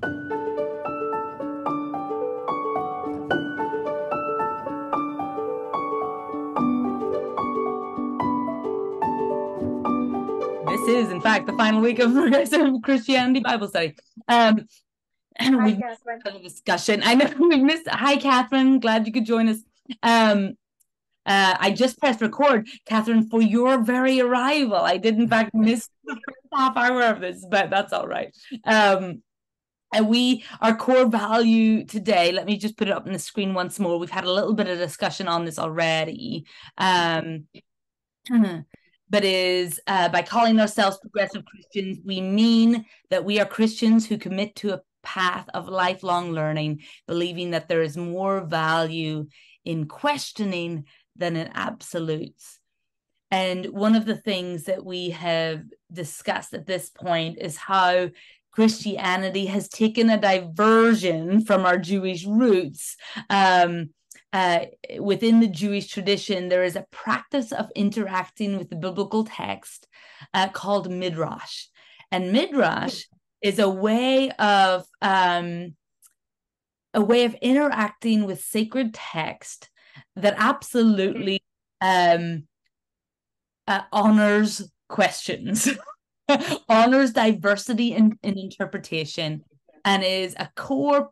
This is, in fact, the final week of Progressive Christianity Bible Study. Um, and we a discussion. I know we missed. Hi, Catherine. Glad you could join us. Um, uh, I just pressed record, Catherine, for your very arrival. I did, in fact, miss the first half hour of this, but that's all right. Um, and we, our core value today, let me just put it up on the screen once more. We've had a little bit of discussion on this already. Um, but is uh, by calling ourselves progressive Christians, we mean that we are Christians who commit to a path of lifelong learning, believing that there is more value in questioning than in absolutes. And one of the things that we have discussed at this point is how Christianity has taken a diversion from our Jewish roots. Um, uh, within the Jewish tradition, there is a practice of interacting with the biblical text uh, called midrash. And midrash is a way of um, a way of interacting with sacred text that absolutely um, uh, honors questions, honors diversity in, in interpretation, and is a core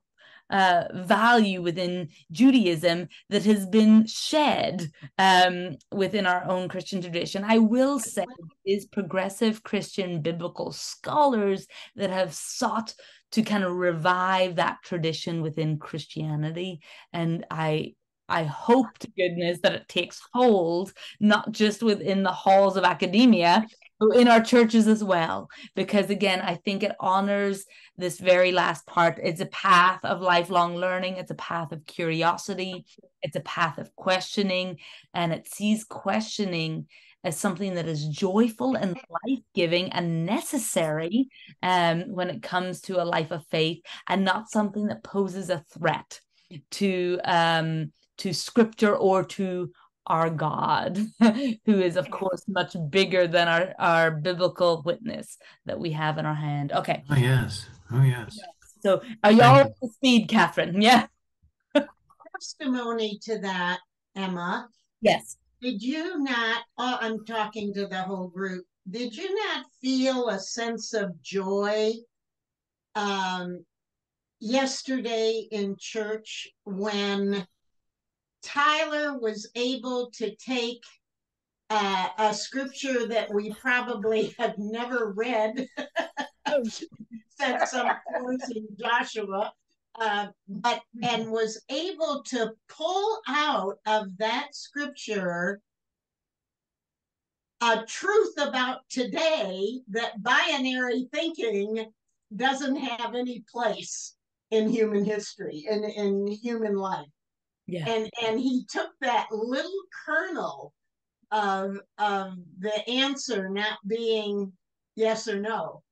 uh, value within Judaism that has been shed um, within our own Christian tradition. I will say is progressive Christian biblical scholars that have sought to kind of revive that tradition within Christianity, and I I hope to goodness that it takes hold, not just within the halls of academia, in our churches as well. Because again, I think it honors this very last part. It's a path of lifelong learning, it's a path of curiosity, it's a path of questioning, and it sees questioning as something that is joyful and life giving and necessary um, when it comes to a life of faith, and not something that poses a threat to um, to scripture or to our God, who is, of course, much bigger than our, our biblical witness that we have in our hand. Okay. Oh, yes. Oh, yes. So are y'all up to speed, Catherine? Yeah. Testimony to that, Emma. Yes. Did you not, oh, I'm talking to the whole group. Did you not feel a sense of joy um, yesterday in church when Tyler was able to take uh, a scripture that we probably have never read. Since some course in Joshua, uh, but and was able to pull out of that scripture a truth about today that binary thinking doesn't have any place in human history in in human life Yeah. and and he took that little kernel of of the answer not being yes or no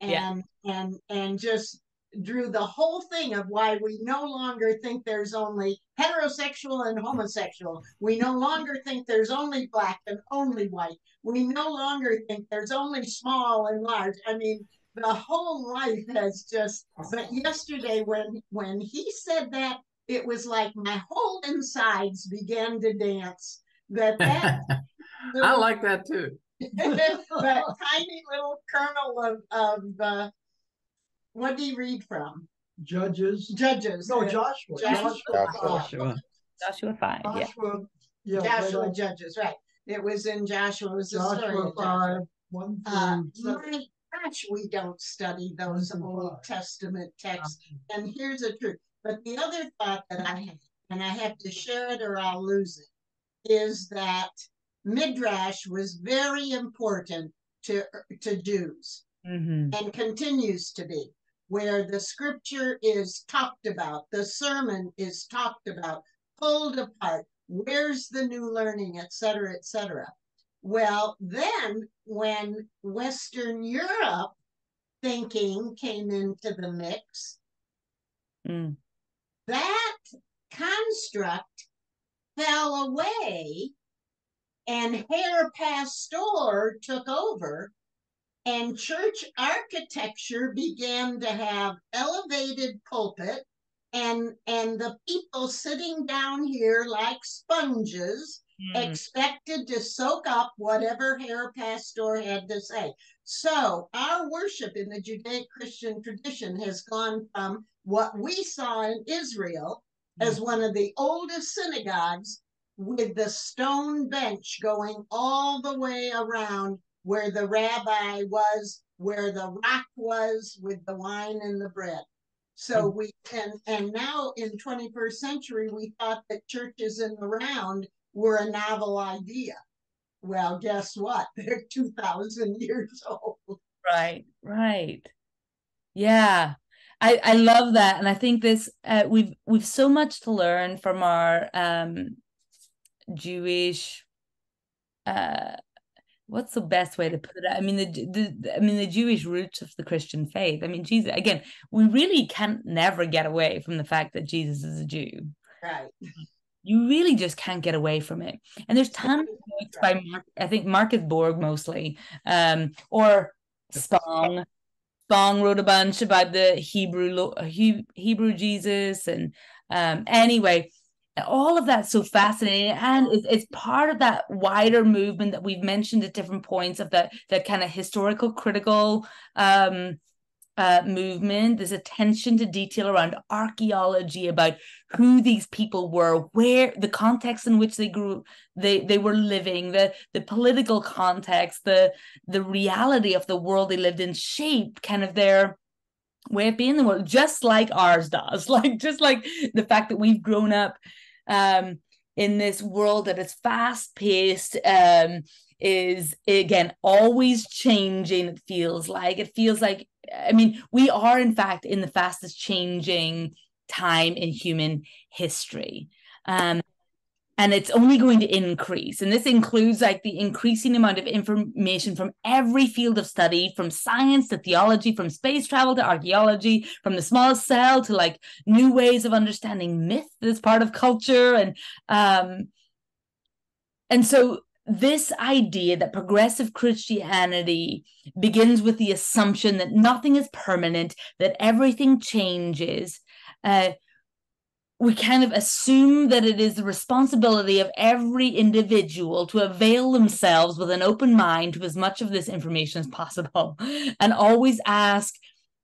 and Yeah. and and just drew the whole thing of why we no longer think there's only heterosexual and homosexual we no longer think there's only black and only white we no longer think there's only small and large i mean the whole life has just but yesterday when when he said that it was like my whole insides began to dance. That that I like that too. that tiny little kernel of of uh, what do you read from? Judges. Judges. No, Joshua. Joshua. Joshua. Joshua 5. Joshua. Yeah. right Joshua on. Judges, right? It was in Joshua. It was the story Joshua of Joshua. five, one Uh, my gosh, we don't study those Old. Testament texts. And here's the truth. But the other thought that I have, and I have to share it or I'll lose it, is that Midrash was very important to, to Jews hmm and continues to be, where the scripture is talked about, the sermon is talked about, pulled apart. Where's the new learning, et cetera, et cetera. Well, then when Western Europe thinking came into the mix, Mm. That construct fell away and Herr Pastor took over and church architecture began to have elevated pulpit and and the people sitting down here like sponges Mm. expected to soak up whatever Herr Pastor had to say. So our worship in the Judaic Christian tradition has gone from what we saw in Israel as one of the oldest synagogues with the stone bench going all the way around where the rabbi was, where the rock was with the wine and the bread. So hmm. we and and now in 21st century we thought that churches in the round were a novel idea. Well, guess what? They're 2,000 years old. Right, right. Yeah. I, I love that. And I think this uh, we've we've so much to learn from our um Jewish uh what's the best way to put it? I mean the, the I mean the Jewish roots of the Christian faith. I mean Jesus again, we really can never get away from the fact that Jesus is a Jew. Right you really just can't get away from it. And there's tons of books by Mark, I think Marcus Borg mostly, um, or Spong. Spong wrote a bunch about the Hebrew Hebrew Jesus, and um, anyway, all of that's so fascinating, and it's, it's part of that wider movement that we've mentioned at different points of that that kind of historical critical um, uh, movement, there's attention to detail around archaeology about who these people were, where the context in which they grew, they they were living, the the political context, the the reality of the world they lived in, shape kind of their way of being in the world, just like ours does, like just like the fact that we've grown up um, in this world that is fast paced. Um, is again always changing it feels like it feels like I mean, we are in fact in the fastest changing time in human history. Um, and it's only going to increase. And this includes like the increasing amount of information from every field of study, from science to theology, from space travel to archaeology, from the smallest cell to like new ways of understanding myth as part of culture. And um, and so this idea that progressive Christianity begins with the assumption that nothing is permanent, that everything changes, uh, we kind of assume that it is the responsibility of every individual to avail themselves with an open mind to as much of this information as possible and always ask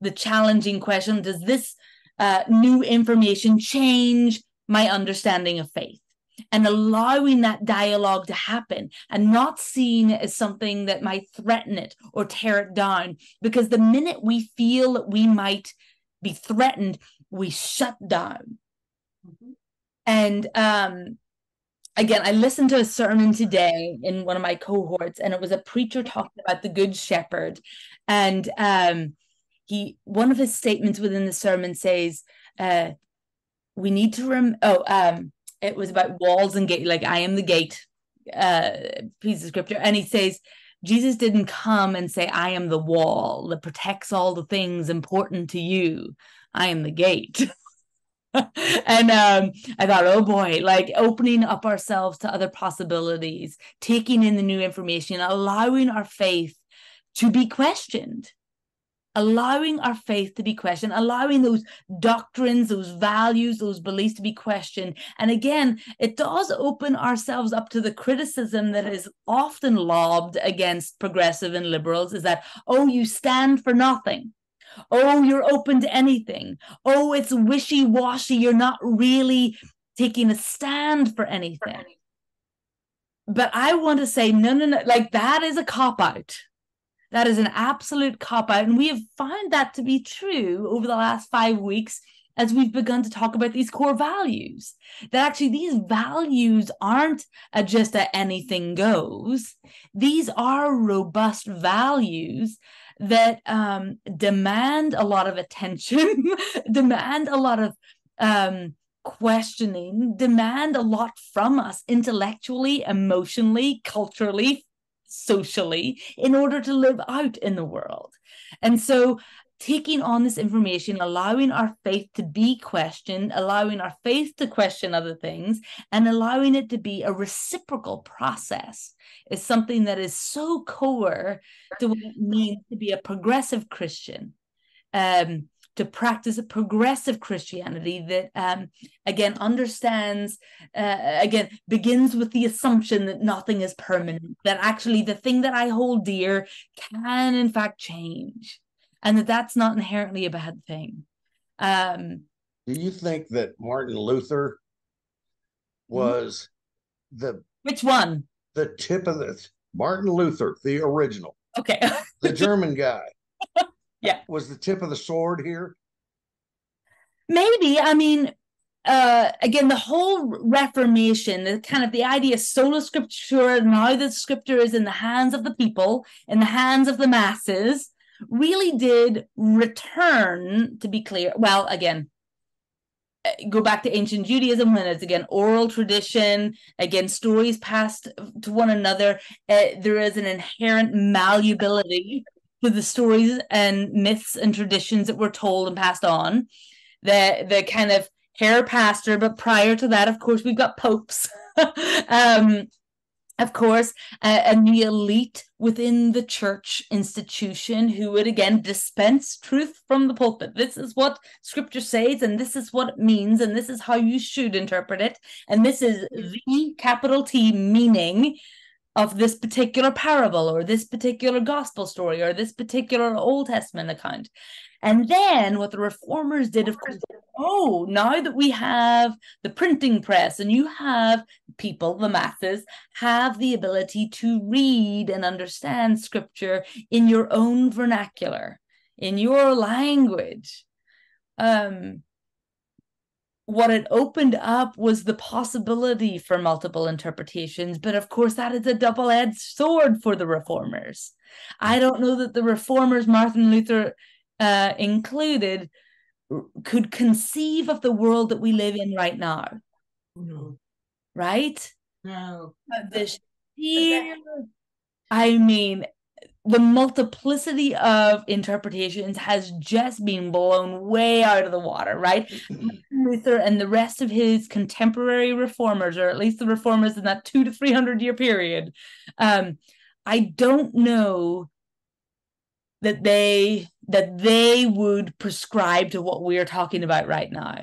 the challenging question Does this uh, new information change my understanding of faith? And allowing that dialogue to happen and not seeing it as something that might threaten it or tear it down. Because the minute we feel that we might be threatened, we shut down. Mm-hmm. And um, again, I listened to a sermon today in one of my cohorts, and it was a preacher talking about the Good Shepherd. And um, he, one of his statements within the sermon says, uh, we need to rem oh um it was about walls and gate like i am the gate uh piece of scripture. And he says jesus didn't come and say i am the wall that protects all the things important to you. I am the gate. And um, I thought, oh boy, like opening up ourselves to other possibilities, taking in the new information, allowing our faith to be questioned allowing our faith to be questioned, allowing those doctrines, those values, those beliefs to be questioned. And again, it does open ourselves up to the criticism that is often lobbed against progressive and liberals is that, oh, you stand for nothing. Oh, you're open to anything. Oh, it's wishy washy. You're not really taking a stand for anything. But I want to say, no, no, no, like that is a cop out that is an absolute cop out. And we have found that to be true over the last five weeks as we've begun to talk about these core values. That actually these values aren't a just a anything goes. These are robust values that um, demand a lot of attention, demand a lot of um, questioning, demand a lot from us intellectually, emotionally, culturally, socially in order to live out in the world. And so taking on this information, allowing our faith to be questioned, allowing our faith to question other things, and allowing it to be a reciprocal process is something that is so core to what it means to be a progressive Christian. Um, to practice a progressive Christianity that, um, again, understands, uh, again, begins with the assumption that nothing is permanent, that actually the thing that I hold dear can, in fact, change and that that's not inherently a bad thing. Um, Do you think that Martin Luther was the which one? the tip of the Martin Luther, the original, Okay. the German guy? Yeah. Was the tip of the sword here? Maybe. I mean, uh again the whole reformation the kind of the idea sola scriptura now the scripture is in the hands of the people in the hands of the masses really did return, to be clear. Well, again, eh, go back to ancient Judaism when it's again oral tradition, again, stories passed to one another. Uh, there is an inherent malleability to the stories and myths and traditions that were told and passed on. The the kind of Herr Pastor, but prior to that, of course, we've got popes. um, of course, uh, and the elite within the church institution who would again dispense truth from the pulpit. This is what scripture says, and this is what it means, and this is how you should interpret it. And this is the capital T meaning of this particular parable or this particular gospel story or this particular Old Testament account. And then what the reformers did, of course, oh, now that we have the printing press and you have people, the masses, have the ability to read and understand scripture in your own vernacular, in your language. Um, what it opened up was the possibility for multiple interpretations. But of course, that is a double edged sword for the reformers. I don't know that the reformers, Martin Luther uh, included, could conceive of the world that we live in right now. No. Right? No. The sheer, I mean, the multiplicity of interpretations has just been blown way out of the water, right? Luther and the rest of his contemporary reformers, or at least the reformers in that two to three hundred year period, um, I don't know that they that they would prescribe to what we're talking about right now.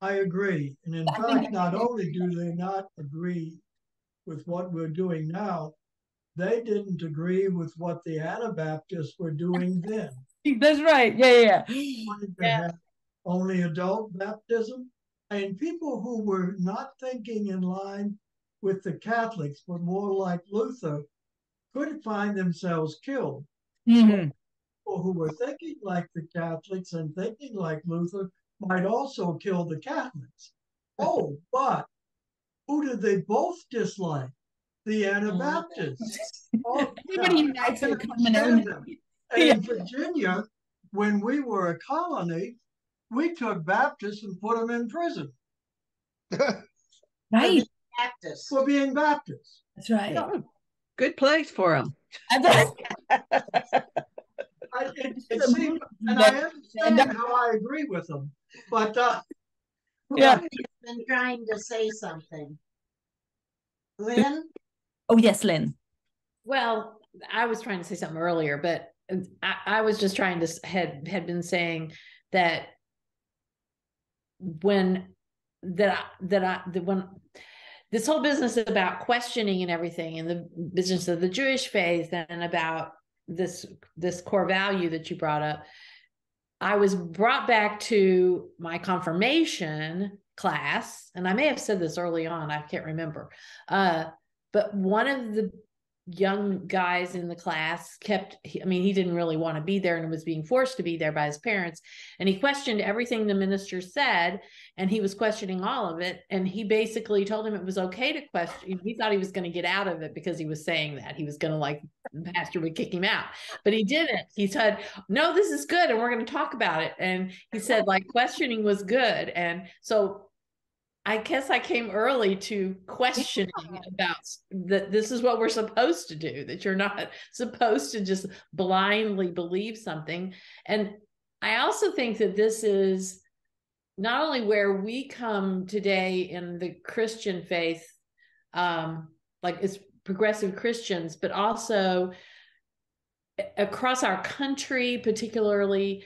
I agree. And in I fact, not only do they not agree with what we're doing now, they didn't agree with what the Anabaptists were doing then. That's right. Yeah, yeah, yeah. Yeah. only adult baptism. And people who were not thinking in line with the Catholics, but more like Luther, could find themselves killed. Mhm. People who were thinking like the Catholics and thinking like Luther might also kill the Catholics. Oh, but who did they both dislike? The Anabaptists. Oh, Everybody yeah, unites I in common enemy. And in Virginia, when we were a colony, we took Baptists and put them in prison Right. Baptists. for being Baptists. That's right. Oh, Good place for them. I, it, it seemed, and I understand how I agree with them, but uh, Yeah. Been trying to say something. Lynn? Oh yes, Lynn. Well, I was trying to say something earlier, but I, I was just trying to had had been saying that when that I, that I that when this whole business about questioning and everything and the business of the Jewish faith and about this this core value that you brought up, I was brought back to my confirmation class, and I may have said this early on, I can't remember. Uh, but one of the young guys in the class kept i mean he didn't really want to be there and was being forced to be there by his parents. And he questioned everything the minister said and he was questioning all of it. And he basically told him it was okay to question he thought he was going to get out of it because he was saying that. He was going to like the pastor would kick him out. But he didn't. He said no this is good and we're going to talk about it. And he said like questioning was good. And so I guess I came early to questioning about that this is what we're supposed to do, that you're not supposed to just blindly believe something. And I also think that this is not only where we come today in the Christian faith, um, like it's progressive Christians, but also across our country, particularly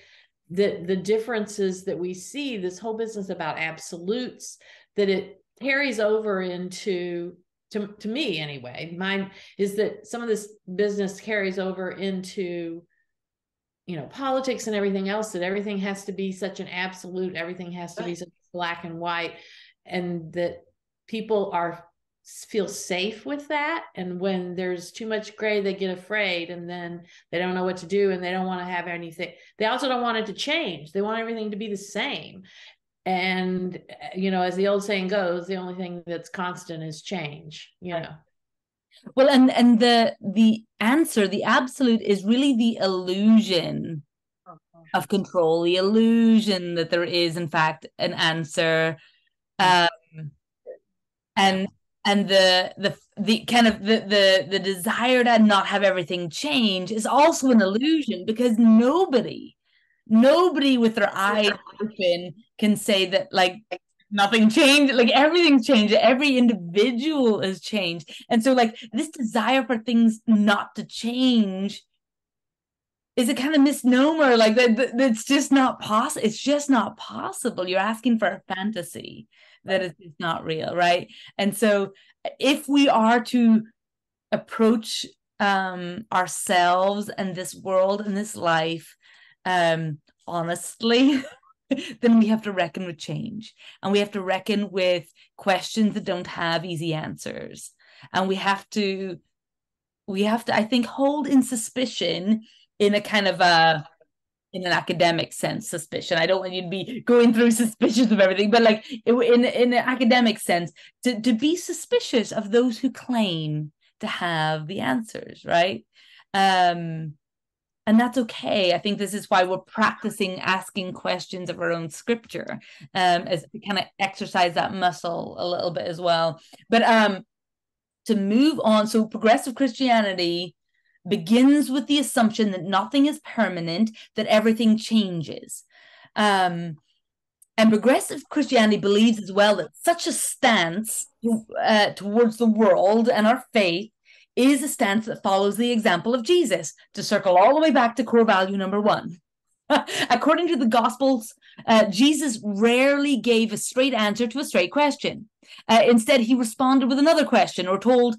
the the differences that we see. This whole business about absolutes that it carries over into to, to me anyway. Mine is that some of this business carries over into you know politics and everything else that everything has to be such an absolute everything has to be such black and white and that people are feel safe with that. And when there's too much gray they get afraid and then they don't know what to do and they don't want to have anything they also don't want it to change. They want everything to be the same and you know as the old saying goes the only thing that's constant is change you know? Well and and the the answer the absolute is really the illusion uh-huh. of control the illusion that there is in fact an answer um and and the the the kind of the the the desire to not have everything change is also an illusion because nobody nobody with their eyes open can say that like nothing changed like everything's changed. Every individual has changed. And so like this desire for things not to change is a kind of misnomer like that, that it's just not possible it's just not possible. You're asking for a fantasy that is not real right? And so if we are to approach um ourselves and this world and this life um honestly then we have to reckon with change. And we have to reckon with questions that don't have easy answers. And we have to we have to i think hold in suspicion in a kind of a in an academic sense suspicion. I don't want you to be going through suspicious of everything but like in in an academic sense to, to be suspicious of those who claim to have the answers right? Um and that's okay. I think this is why we're practicing asking questions of our own scripture um as to kind of exercise that muscle a little bit as well. But um to move on so progressive christianity begins with the assumption that nothing is permanent that everything changes. Um and progressive Christianity believes as well that such a stance uh, towards the world and our faith is a stance that follows the example of Jesus, to circle all the way back to core value number one. According to the Gospels, uh, Jesus rarely gave a straight answer to a straight question. Uh, instead, he responded with another question or told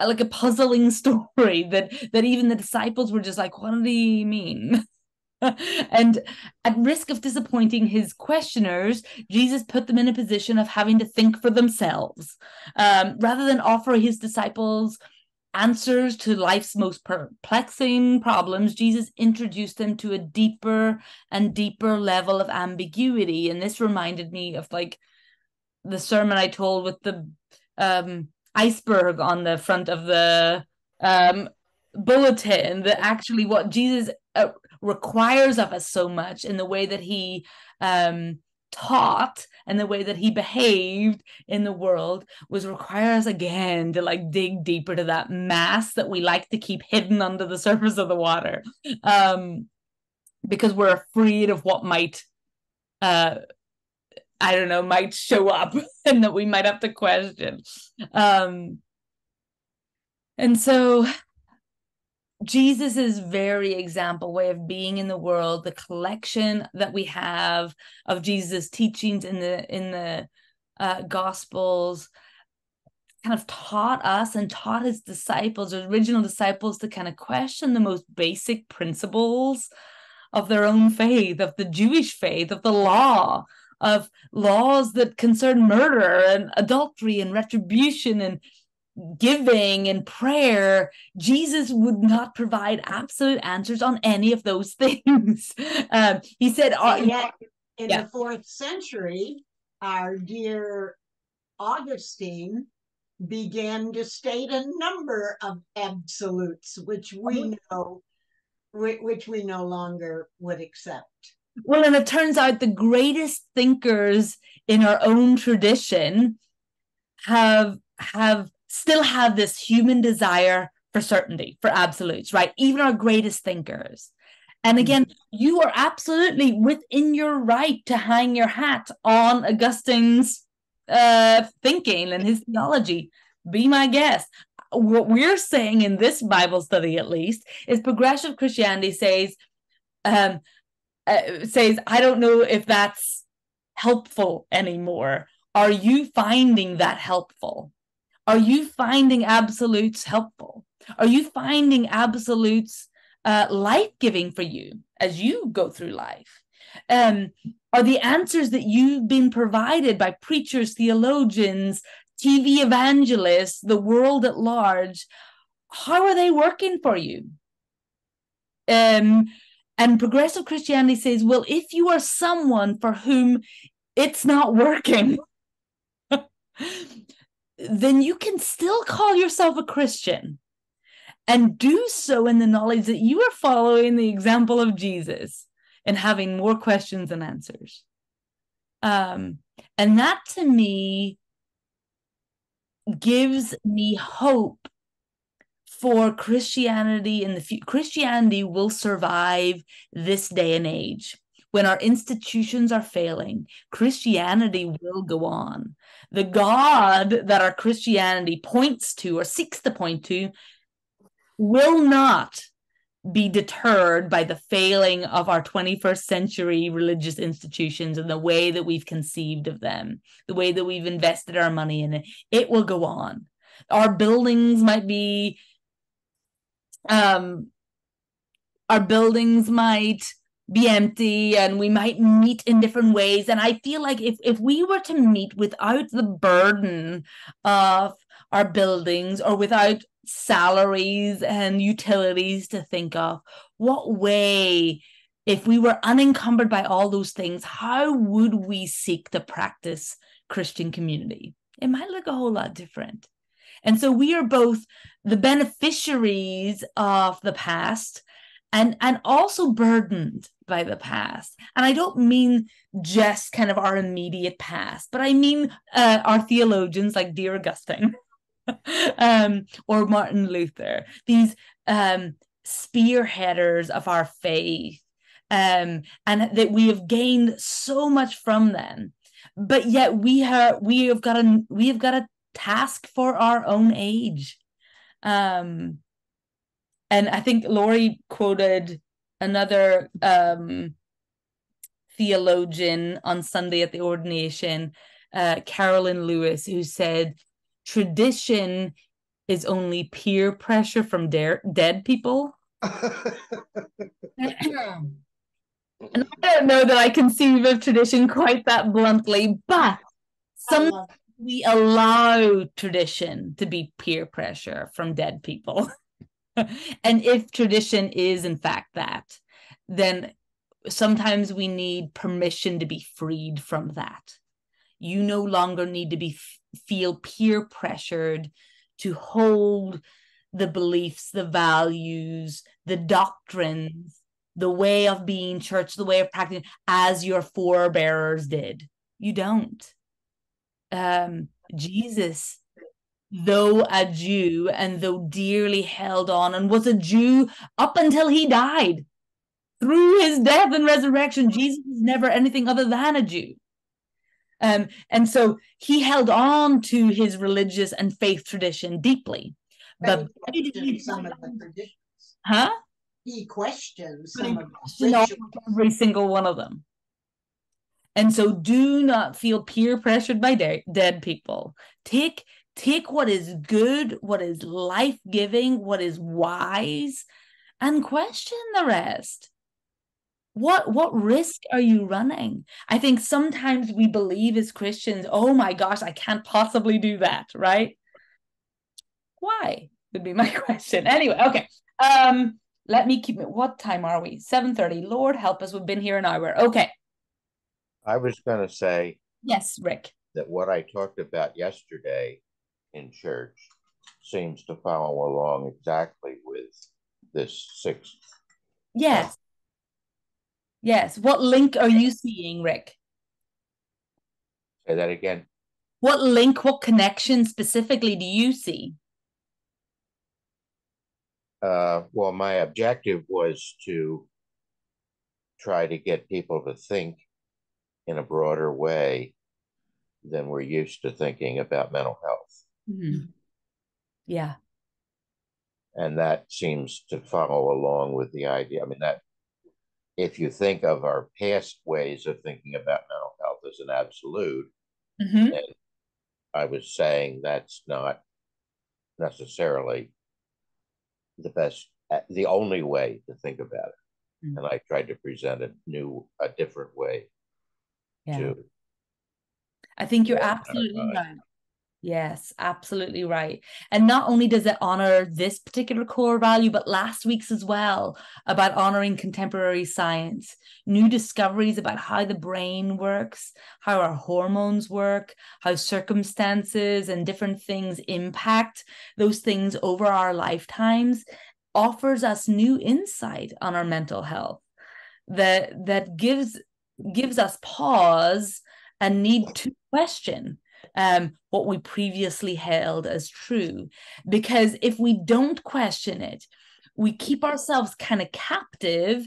uh, like a puzzling story that that even the disciples were just like, "What did he mean?" and at risk of disappointing his questioners, Jesus put them in a position of having to think for themselves, um, rather than offer his disciples answers to life's most perplexing problems, Jesus introduced them to a deeper and deeper level of ambiguity. And this reminded me of like the sermon I told with the um, iceberg on the front of the um, bulletin, that actually what Jesus uh, requires of us so much in the way that he um, taught and the way that he behaved in the world was require us again to like dig deeper to that mass that we like to keep hidden under the surface of the water. Um because we're afraid of what might uh i don't know might show up and that we might have to question. Um and so Jesus's very example way of being in the world, the collection that we have of Jesus' teachings in the in the uh, Gospels, kind of taught us and taught his disciples, original disciples, to kind of question the most basic principles of their own faith, of the Jewish faith, of the law, of laws that concern murder and adultery and retribution and giving and prayer, Jesus would not provide absolute answers on any of those things. Um, he said, uh, yet in yeah. the fourth century, our dear Augustine began to state a number of absolutes, which we know, which we no longer would accept. Well, and it turns out the greatest thinkers in our own tradition have have still have this human desire for certainty, for absolutes, right? Even our greatest thinkers. And again, you are absolutely within your right to hang your hat on Augustine's uh, thinking and his theology. Be my guest. What we're saying in this Bible study, at least, is progressive Christianity says, um, uh, says, I don't know if that's helpful anymore. Are you finding that helpful? Are you finding absolutes helpful? Are you finding absolutes uh, life giving for you as you go through life? Um, are the answers that you've been provided by preachers, theologians, TV evangelists, the world at large, how are they working for you? Um, and progressive Christianity says, well, if you are someone for whom it's not working, then you can still call yourself a Christian and do so in the knowledge that you are following the example of Jesus and having more questions than answers. Um, and that to me gives me hope for Christianity in the future. Christianity will survive this day and age. When our institutions are failing, Christianity will go on. The God that our Christianity points to or seeks to point to will not be deterred by the failing of our 21st century religious institutions and the way that we've conceived of them, the way that we've invested our money in it. It will go on. Our buildings might be, um, our buildings might be empty and we might meet in different ways. And I feel like if, if we were to meet without the burden of our buildings or without salaries and utilities to think of. What way, if we were unencumbered by all those things, how would we seek to practice Christian community? It might look a whole lot different. And so we are both the beneficiaries of the past and and also burdened by the past and i don't mean just kind of our immediate past but i mean uh, our theologians like dear augustine um, or Martin Luther, these um, spearheaders of our faith, um, and that we have gained so much from them. But yet we have we have got a we have got a task for our own age. Um, and I think Laurie quoted another um, theologian on Sunday at the ordination, uh, Karoline Lewis, who said, tradition is only peer pressure from de- dead people. and I don't know that I conceive of tradition quite that bluntly, but some we allow tradition to be peer pressure from dead people. and if tradition is in fact that, then sometimes we need permission to be freed from that. You no longer need to be feel peer pressured to hold the beliefs, the values, the doctrines, the way of being church, the way of practicing as your forebearers did. You don't. Um, Jesus, though a Jew and though dearly held on and was a Jew up until he died, through his death and resurrection, Jesus was never anything other than a Jew. Um, and so he held on to his religious and faith tradition deeply. But, but he some of the traditions. Huh? He questions some of every single one of them. And so do not feel peer pressured by de- dead people. Take take what is good, what is life-giving, what is wise and question the rest. What what risk are you running? I think sometimes we believe as christians oh my gosh i can't possibly do that right? Why? Would be my question. Anyway okay. Um let me keep it what time are we? 7:30 lord help us. We've been here an hour. Okay. I was going to say yes rick. that what i talked about yesterday in church seems to follow along exactly with this sixth yes Yes. What link are you seeing, Rick? Say that again. What link, what connection specifically do you see? Uh, well, my objective was to try to get people to think in a broader way than we're used to thinking about mental health. Mhm. Yeah. And that seems to follow along with the idea. I mean, that if you think of our past ways of thinking about mental health as an absolute, Mhm. then I was saying that's not necessarily the best, the only way to think about it. Mm. And I tried to present a new, a different way Yeah. to I think you're absolutely right. Yes, absolutely right. And not only does it honor this particular core value, but last week's as well about honoring contemporary science, new discoveries about how the brain works, how our hormones work, how circumstances and different things impact those things over our lifetimes offers us new insight on our mental health that that gives gives us pause and need to question um, what we previously held as true. Because if we don't question it, we keep ourselves kind of captive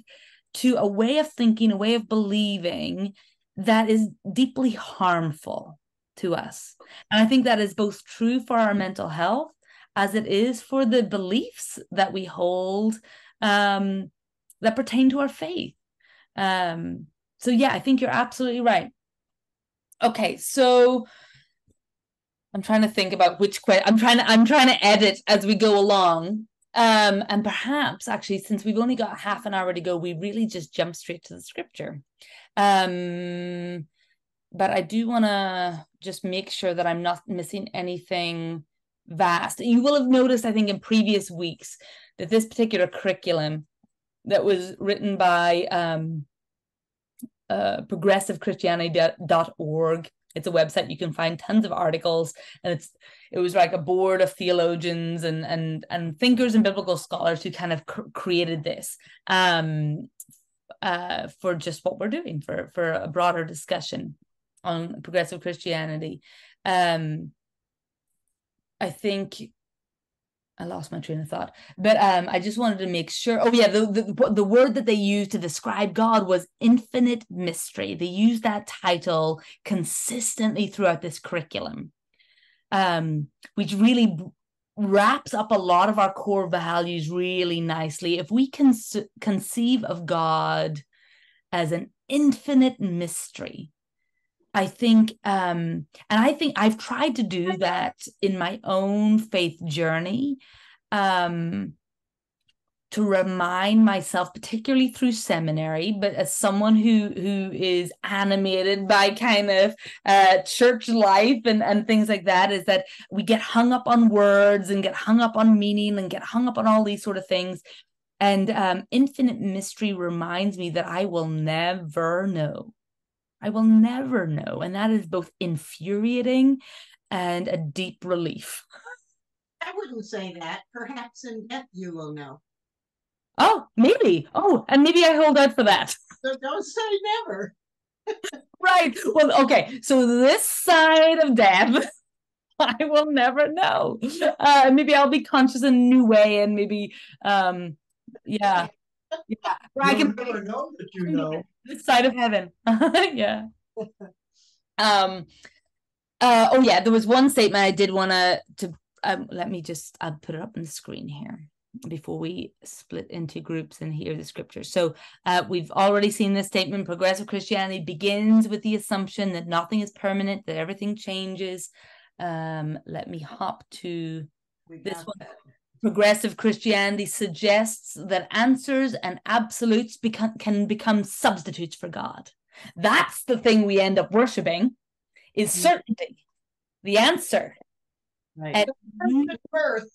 to a way of thinking, a way of believing that is deeply harmful to us. And I think that is both true for our mental health as it is for the beliefs that we hold um, that pertain to our faith. Um, so, yeah, I think you're absolutely right. Okay, so I'm trying to think about which question I'm trying to I'm trying to edit as we go along. Um, and perhaps actually, since we've only got half an hour to go, we really just jump straight to the scripture. Um, but I do want to just make sure that I'm not missing anything vast. You will have noticed, I think, in previous weeks that this particular curriculum that was written by um, uh, progressivechristianity.org. It's a website you can find tons of articles, and it's it was like a board of theologians and and and thinkers and biblical scholars who kind of cr- created this um, uh, for just what we're doing for for a broader discussion on progressive Christianity. Um, I think I lost my train of thought, but um, I just wanted to make sure. Oh yeah, the, the the word that they used to describe God was infinite mystery. They used that title consistently throughout this curriculum, um, which really wraps up a lot of our core values really nicely. If we can con- conceive of God as an infinite mystery, I think, um, and I think I've tried to do that in my own faith journey, um, to remind myself, particularly through seminary, but as someone who who is animated by kind of uh, church life and and things like that, is that we get hung up on words and get hung up on meaning and get hung up on all these sort of things. And um, infinite mystery reminds me that I will never know I will never know. And that is both infuriating and a deep relief. I wouldn't say that. Perhaps in death you will know. Oh, maybe. Oh, and maybe I hold out for that. So don't say never. Right. Well, okay. So this side of death, I will never know. Uh, maybe I'll be conscious in a new way and maybe, um, yeah. Yeah. Where I can never know that you know. This side of heaven. yeah. Um. Uh. Oh yeah. There was one statement I did want to to. Um. Let me just. I'll put it up on the screen here before we split into groups and hear the scripture. So uh, we've already seen this statement. Progressive Christianity begins with the assumption that nothing is permanent, that everything changes. Um. Let me hop to We This one. that. Progressive Christianity suggests that answers and absolutes become, can become substitutes for God. That's the thing we end up worshiping is Mm-hmm. certainty, the answer. Right. And Virgin birth.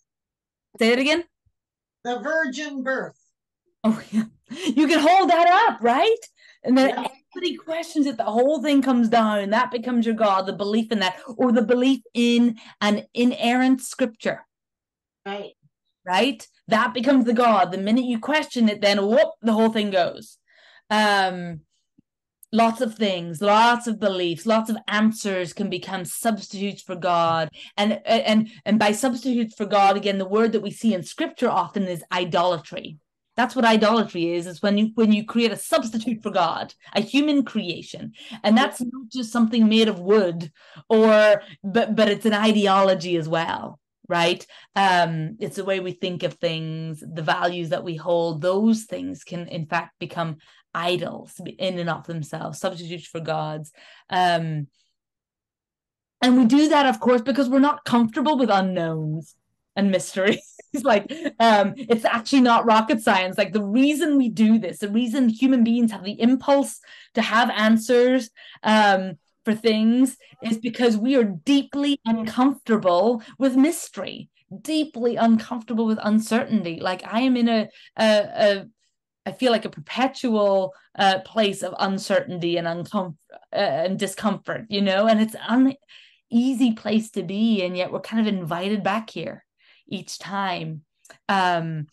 say it again. The virgin birth. Oh yeah, you can hold that up, right? And then Yeah. everybody questions it. The whole thing comes down, and that becomes your God. The belief in that, or the belief in an inerrant scripture. Right. Right? That becomes the God. The minute you question it, then whoop, the whole thing goes. Um, lots of things, lots of beliefs, lots of answers can become substitutes for God. And and and by substitutes for God, again, the word that we see in scripture often is idolatry. That's what idolatry is, is when you when you create a substitute for God, a human creation. And that's not just something made of wood or but but it's an ideology as well right? Um it's the way we think of things the values that we hold those things can in fact become idols in and of themselves substitutes for gods. Um and we do that of course because we're not comfortable with unknowns and mysteries. Like um it's actually not rocket science. Like the reason we do this the reason human beings have the impulse to have answers um for things is because we are deeply uncomfortable with mystery, deeply uncomfortable with uncertainty. Like I am in a, a, a I feel like a perpetual uh, place of uncertainty and uncomfort uh, and discomfort, you know, and it's an easy place to be, and yet we're kind of invited back here each time. Um,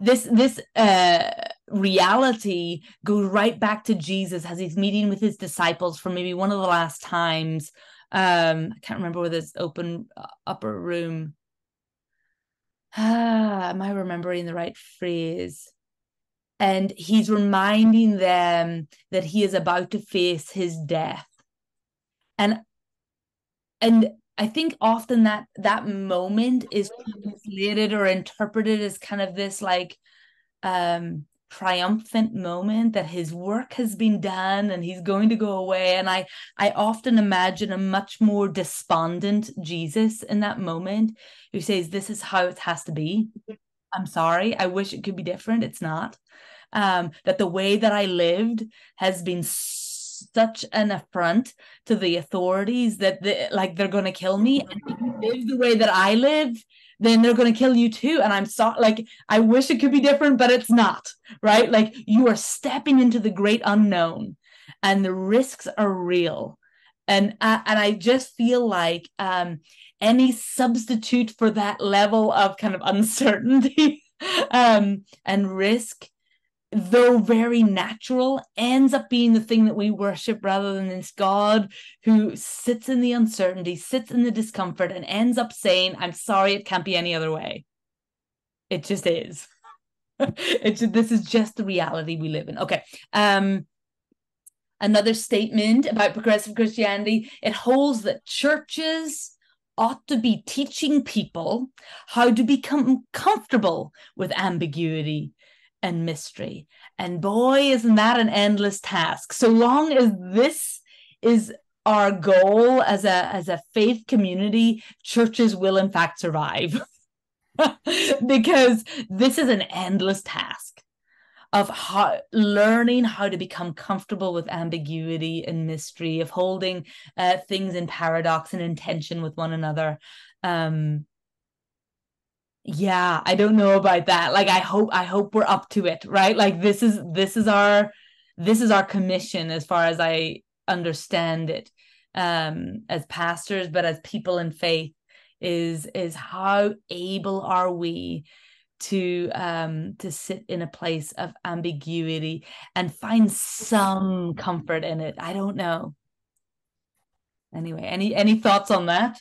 this this uh reality goes right back to Jesus as he's meeting with his disciples for maybe one of the last times. Um, I can't remember whether it's open uh, upper room. Ah, am I remembering the right phrase? And he's reminding them that he is about to face his death. And and I think often that that moment is translated or interpreted as kind of this like um triumphant moment that his work has been done and he's going to go away. And i i often imagine a much more despondent jesus in that moment who says this is how it has to be. I'm sorry. I wish it could be different. It's not. Um that the way that i lived has been such an affront to the authorities that they, like they're going to kill me and if you live the way that i live then they're going to kill you too. And I'm so like, I wish it could be different, but it's not, right? Like you are stepping into the great unknown and the risks are real. And, uh, and I just feel like um, any substitute for that level of kind of uncertainty um, and risk though very natural, ends up being the thing that we worship rather than this God who sits in the uncertainty, sits in the discomfort, and ends up saying, I'm sorry, it can't be any other way. It just is. it's this is just the reality we live in. Okay. Um another statement about progressive Christianity, it holds that churches ought to be teaching people how to become comfortable with ambiguity and mystery. And boy, isn't that an endless task. So long as this is our goal as a as a faith community, churches will in fact survive. because this is an endless task of how learning how to become comfortable with ambiguity and mystery of holding uh, things in paradox and intention with one another um yeah i don't know about that. Like i hope i hope we're up to it right? Like this is this is our this is our commission as far as i understand it um as pastors but as people in faith is is how able are we to um to sit in a place of ambiguity and find some comfort in it? I don't know. Anyway any any thoughts on that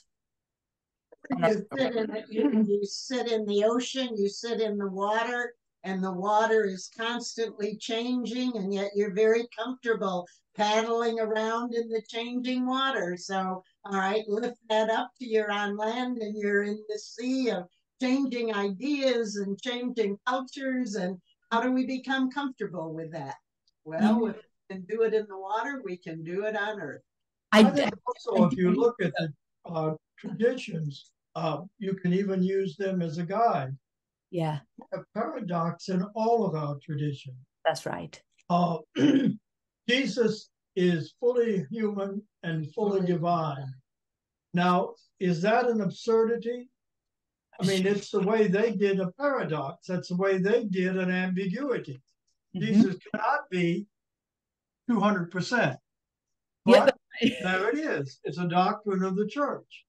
you sit in the, you, you sit in the ocean, you sit in the water, and the water is constantly changing, and yet you're very comfortable paddling around in the changing water. So, all right, lift that up to you're on land and you're in the sea of changing ideas and changing cultures. And how do we become comfortable with that? Well, mm-hmm. if we can do it in the water, we can do it on earth. I, I think also, if you look at the uh, traditions, uh, you can even use them as a guide. Yeah. A paradox in all of our tradition. That's right. Uh, Jesus is fully human and fully divine. Now, is that an absurdity? I mean, it's the way they did a paradox. That's the way they did an ambiguity. Mm-hmm. Jesus cannot be 200%. But yeah. there it is. It's a doctrine of the church.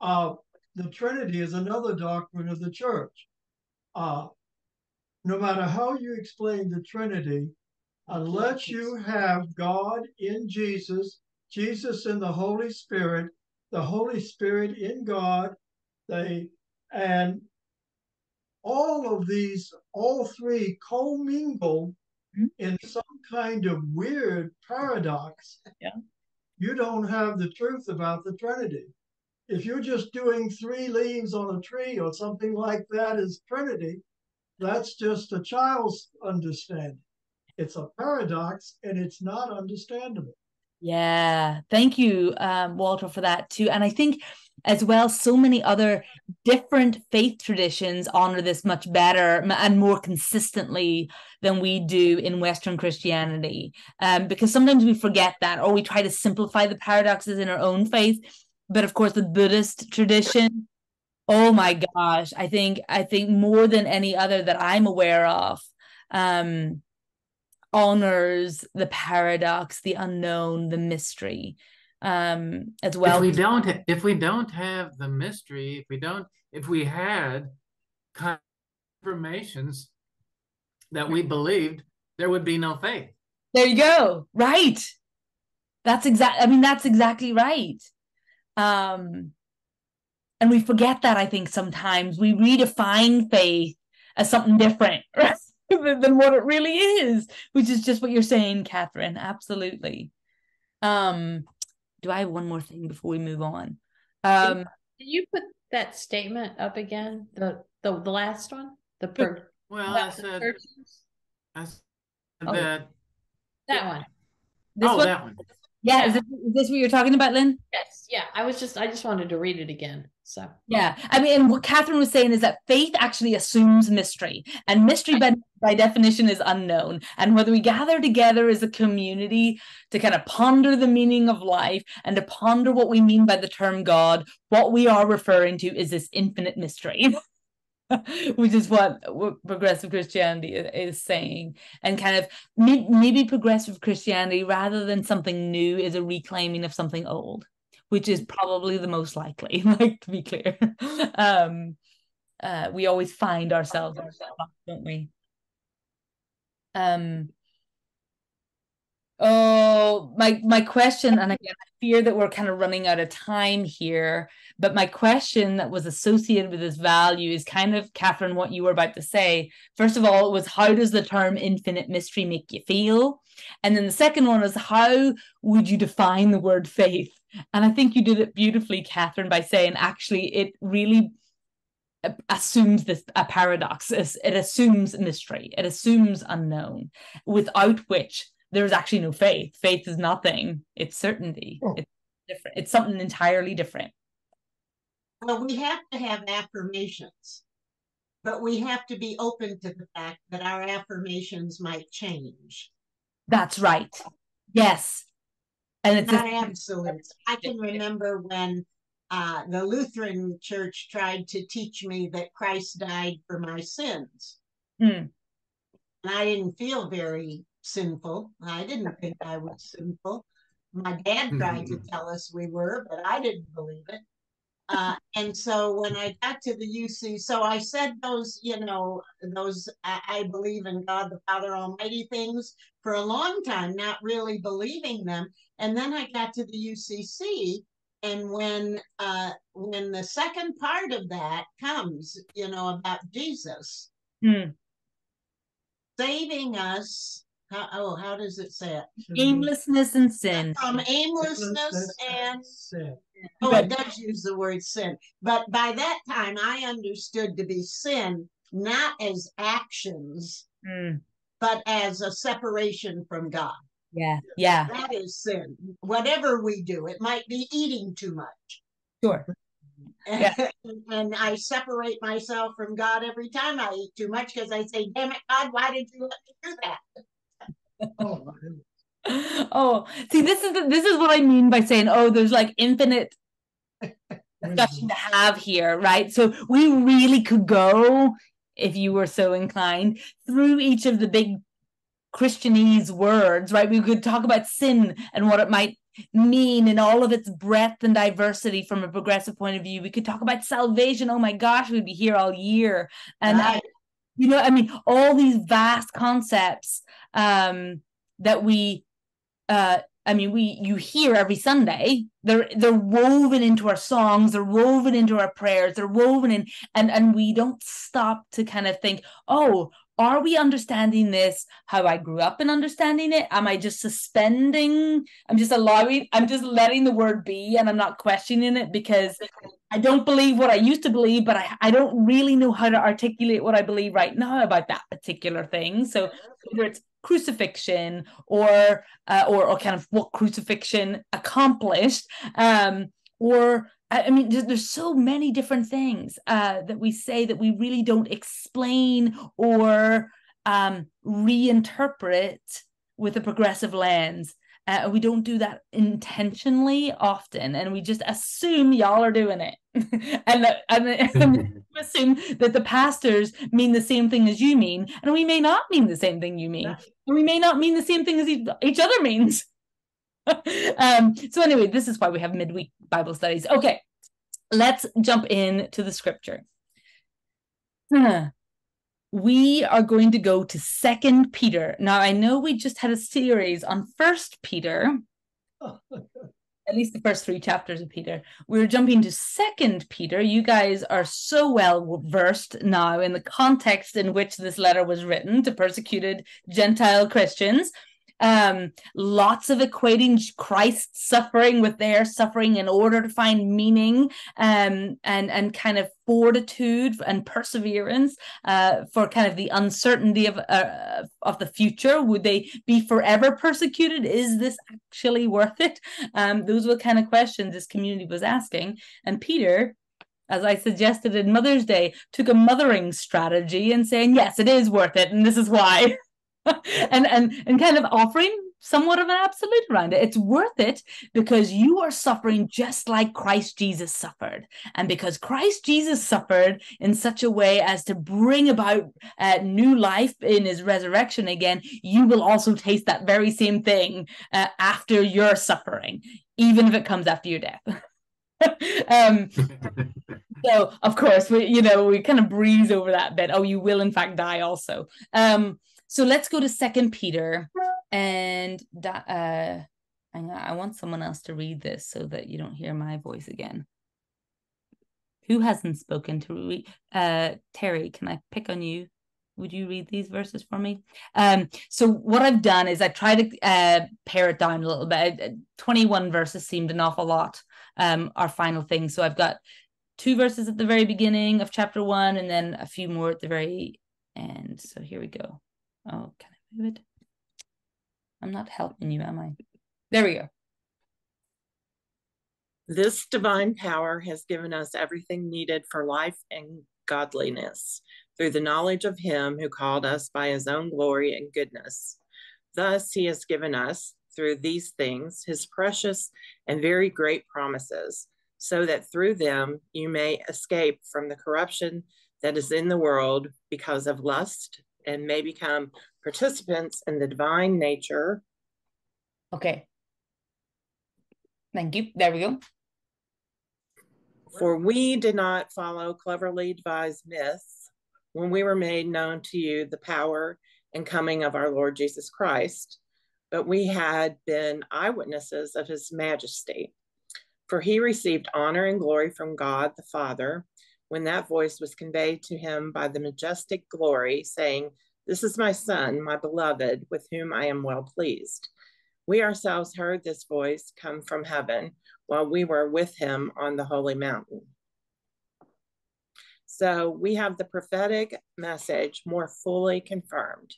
Uh, the Trinity is another doctrine of the church. Uh, no matter how you explain the Trinity, unless you have God in Jesus, Jesus in the Holy Spirit, the Holy Spirit in God, they and all of these, all three commingle Mhm. in some kind of weird paradox. Yeah. You don't have the truth about the Trinity. If you're just doing three leaves on a tree or something like that as Trinity, that's just a child's understanding. It's a paradox and it's not understandable. Yeah, thank you, um, Walter, for that too. And I think as well, so many other different faith traditions honor this much better and more consistently than we do in Western Christianity. Um, because sometimes we forget that, or we try to simplify the paradoxes in our own faith. But of course, the Buddhist tradition, oh my gosh, I think I think more than any other that I'm aware of, um, honors the paradox, the unknown, the mystery, um, as well. if we don't if we don't have the mystery if we don't if we had confirmations that we believed there would be no faith There you go. Right. That's exact. I mean, that's exactly right. Um, and we forget that. I think sometimes we redefine faith as something different right? than than what it really is, which is just what you're saying, Catherine. Absolutely. Um, do I have one more thing before we move on? Um, Can you put that statement up again? The the, the last one? The per, well i about the said? I said Oh. that that one. this oh one, that one yeah. Is this, is this what you're talking about, Lynn? Yes, yeah. I was just I just wanted to read it again. So Yeah, I mean, and what Catherine was saying is that faith actually assumes mystery, and mystery by, by definition is unknown. And whether we gather together as a community to kind of ponder the meaning of life and to ponder what we mean by the term God, what we are referring to is this infinite mystery. Which is what, progressive Christianity is saying, and kind of maybe progressive Christianity, rather than something new, is a reclaiming of something old which is probably the most likely like to be clear. Um uh we always find ourselves don't we? Um oh my my question and again i fear that we're kind of running out of time here but my question that was associated with this value is kind of catherine what you were about to say first of all it was how does the term infinite mystery make you feel and then the second one is how would you define the word faith and I think you did it beautifully, Catherine, by saying actually it really uh, assumes this a paradox. It assumes mystery. It assumes unknown, without which there is actually no faith. Faith is nothing. It's certainty. Oh. It's different. It's something entirely different. Well, we have to have affirmations, but we have to be open to the fact that our affirmations might change. That's right. Yes. And it's Not a- absolute. I can remember when uh, the Lutheran Church tried to teach me that Christ died for my sins. Mm. And I didn't feel very sinful. I didn't think I was sinful. My dad tried to tell us we were, but I didn't believe it. Uh, and so when I got to the UC, so I said those, you know, those I, I believe in God the Father Almighty things for a long time, not really believing them. And then I got to the UCC, and when uh, when the second part of that comes, you know, about Jesus Hmm. saving us. How, oh, how does it say it? aimlessness and sin. From aimlessness and sin. Oh, it does use the word sin. But by that time, I understood to be sin not as actions, Mm. but as a separation from God. Yeah. Yeah. That is sin. Whatever we do, it might be eating too much. Sure. Yeah. and I separate myself from God every time I eat too much because I say, damn it, God, why did you let me do that? Oh. Oh, see, this is the, this is what I mean by saying, oh, there's like infinite discussion to have here, right? So we really could go, if you were so inclined, through each of the big Christianese words, right? We could talk about sin and what it might mean in all of its breadth and diversity from a progressive point of view. We could talk about salvation. Oh my gosh, we'd be here all year. And Right. You know, I mean, all these vast concepts um, that we uh, I mean, we you hear every Sunday. They're they're woven into our songs. They're woven into our prayers. They're woven in, and and we don't stop to kind of think, oh, are we understanding this how I grew up in understanding it? Am I just suspending? I'm just allowing. I'm just letting the word be, and I'm not questioning it because I don't believe what I used to believe, but I I don't really know how to articulate what I believe right now about that particular thing. So whether it's crucifixion or uh, or or kind of what crucifixion accomplished um or I mean, there's so many different things uh, that we say that we really don't explain or um, reinterpret with a progressive lens. Uh, we don't do that intentionally often, and we just assume y'all are doing it, and, and, and assume that the pastors mean the same thing as you mean, and we may not mean the same thing you mean, and we may not mean the same thing as each other means. um, so anyway, this is why we have midweek Bible studies. Okay, let's jump in to the scripture. We are going to go to Second Peter. Now, I know we just had a series on First Peter, at least the first three chapters of Peter. We're jumping to Second Peter. You guys are so well versed now in the context in which this letter was written to persecuted Gentile Christians um, lots of equating Christ's suffering with their suffering in order to find meaning um, and and kind of fortitude and perseverance uh, for kind of the uncertainty of uh, of the future. Would they be forever persecuted? Is this actually worth it? Um, those were kind of questions this community was asking, and Peter as I suggested in Mother's Day, took a mothering strategy and saying, yes, it is worth it, and this is why. and and and kind of offering somewhat of an absolute around it. It's worth it because you are suffering just like Christ Jesus suffered. And because Christ Jesus suffered in such a way as to bring about uh, new life in his resurrection again, you will also taste that very same thing uh, after your suffering, even if it comes after your death. um, so of course we you know we kind of breeze over that bit oh you will in fact die also um so let's go to Second Peter, and that, uh, I want someone else to read this so that you don't hear my voice again. Who hasn't spoken to read? Uh, Terry, can I pick on you? Would you read these verses for me? Um, so what I've done is I try to uh, pare it down a little bit. 21 verses seemed an awful lot. Um, our final thing. So I've got two verses at the very beginning of chapter one, and then a few more at the very end. So here we go. Oh, can I move it? I'm not helping you, am I? There we go. This divine power has given us everything needed for life and godliness through the knowledge of him who called us by his own glory and goodness. Thus, he has given us, through these things, his precious and very great promises, so that through them you may escape from the corruption that is in the world because of lust and may become participants in the divine nature. Okay. Thank you. There we go. For we did not follow cleverly devised myths when we were made known to you the power and coming of our Lord Jesus Christ, but we had been eyewitnesses of his majesty. For he received honor and glory from God the Father when that voice was conveyed to him by the majestic glory, saying, This is my son, my beloved, with whom I am well pleased. We ourselves heard this voice come from heaven while we were with him on the holy mountain. So we have the prophetic message more fully confirmed.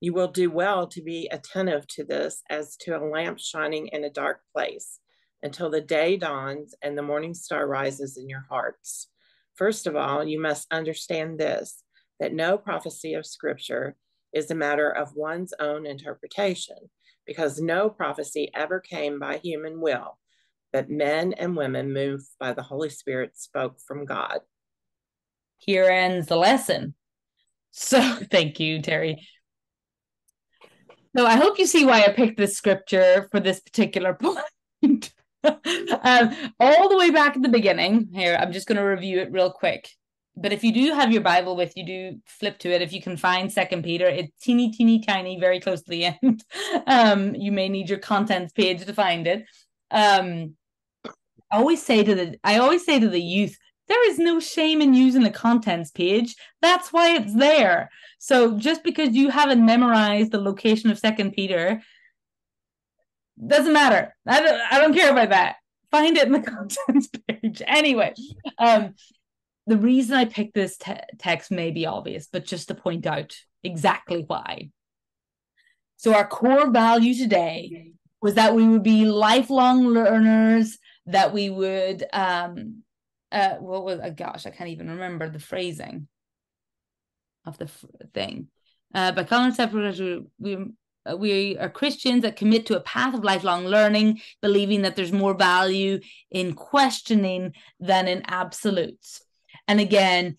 You will do well to be attentive to this as to a lamp shining in a dark place until the day dawns and the morning star rises in your hearts. First of all, you must understand this that no prophecy of Scripture is a matter of one's own interpretation, because no prophecy ever came by human will, but men and women moved by the Holy Spirit spoke from God. Here ends the lesson. So, thank you, Terry. So, I hope you see why I picked this scripture for this particular point. um, all the way back at the beginning, here, I'm just going to review it real quick. but if you do have your Bible with you, do flip to it. If you can find Second Peter, it's teeny, teeny, tiny, very close to the end. um, you may need your contents page to find it. Um, I always say to the I always say to the youth, there is no shame in using the contents page. That's why it's there. So just because you haven't memorized the location of Second Peter, doesn't matter. I don't, I don't care about that. Find it in the contents page. Anyway, um, the reason I picked this te- text may be obvious, but just to point out exactly why. So, our core value today was that we would be lifelong learners, that we would, um, uh, what was, oh gosh, I can't even remember the phrasing of the f- thing. Uh, by Colin Separate, we, we are Christians that commit to a path of lifelong learning, believing that there's more value in questioning than in absolutes. And again,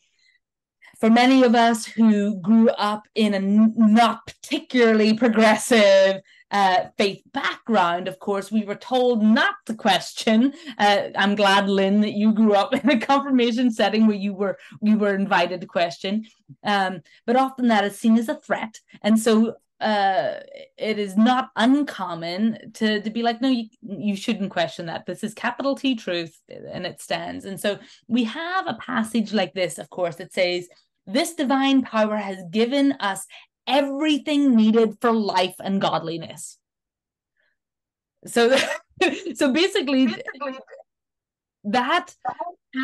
for many of us who grew up in a not particularly progressive uh, faith background, of course, we were told not to question. Uh, I'm glad, Lynn, that you grew up in a confirmation setting where you were you were invited to question. Um, but often that is seen as a threat, and so uh it is not uncommon to to be like no you you shouldn't question that. This is capital T truth and it stands. And so we have a passage like this of course that says this divine power has given us everything needed for life and godliness. So so basically that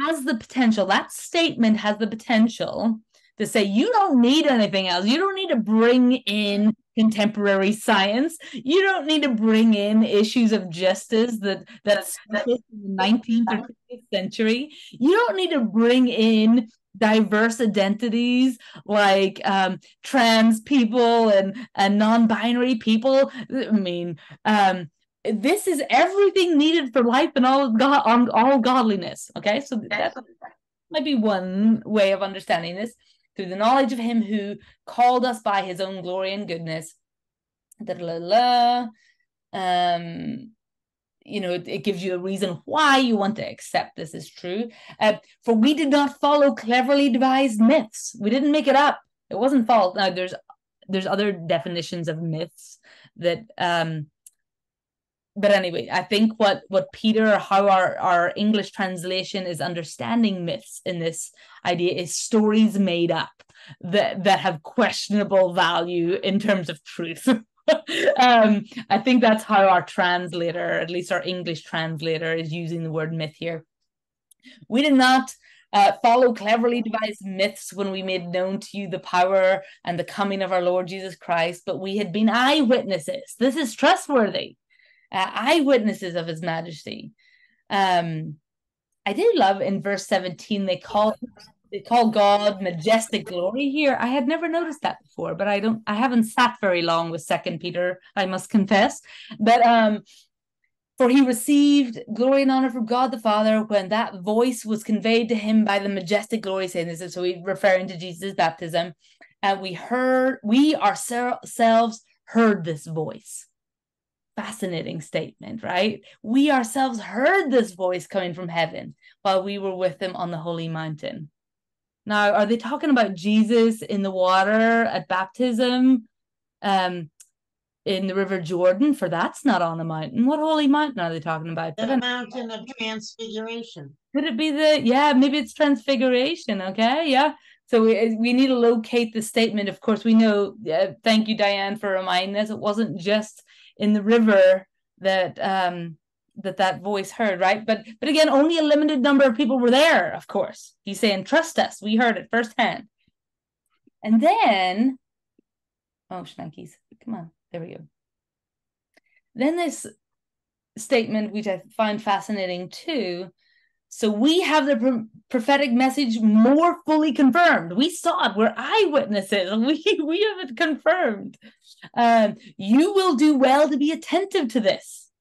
has the potential that statement has the potential to say you don't need anything else. You don't need to bring in contemporary science. You don't need to bring in issues of justice that that's in the 19th or 20th century. You don't need to bring in diverse identities like um, trans people and and non-binary people. I mean, um, this is everything needed for life and all God on all godliness. Okay, so that might be one way of understanding this through the knowledge of him who called us by his own glory and goodness. Um, you know, it, it, gives you a reason why you want to accept this is true. Uh, for we did not follow cleverly devised myths. We didn't make it up. It wasn't false. Now there's there's other definitions of myths that um but anyway, I think what what Peter, how our our English translation is understanding myths in this idea is stories made up that that have questionable value in terms of truth. um, I think that's how our translator, at least our English translator, is using the word myth here. We did not uh, follow cleverly devised myths when we made known to you the power and the coming of our Lord Jesus Christ, but we had been eyewitnesses. This is trustworthy uh, eyewitnesses of his majesty. Um, I do love in verse 17 they call they call God majestic glory here. I had never noticed that before, but I don't I haven't sat very long with second Peter, I must confess. But um for he received glory and honor from God the Father when that voice was conveyed to him by the majestic glory, saying this is so we referring to Jesus' baptism. And we heard, we ourselves heard this voice fascinating statement, right? We ourselves heard this voice coming from heaven while we were with them on the holy mountain. Now, are they talking about Jesus in the water at baptism um, in the River Jordan? For that's not on a mountain. What holy mountain are they talking about? The mountain of transfiguration. Could it be the, yeah, maybe it's transfiguration. Okay. Yeah. So we, we need to locate the statement. Of course, we know, uh, thank you, Diane, for reminding us. It wasn't just in the river that um that that voice heard right? But but again only a limited number of people were there of course. He's saying trust us we heard it firsthand. And then oh schnankis come on there we go. Then this statement which i find fascinating too so we have the prophetic message more fully confirmed. We saw it. We're eyewitnesses. We we have it confirmed. Um, you will do well to be attentive to this.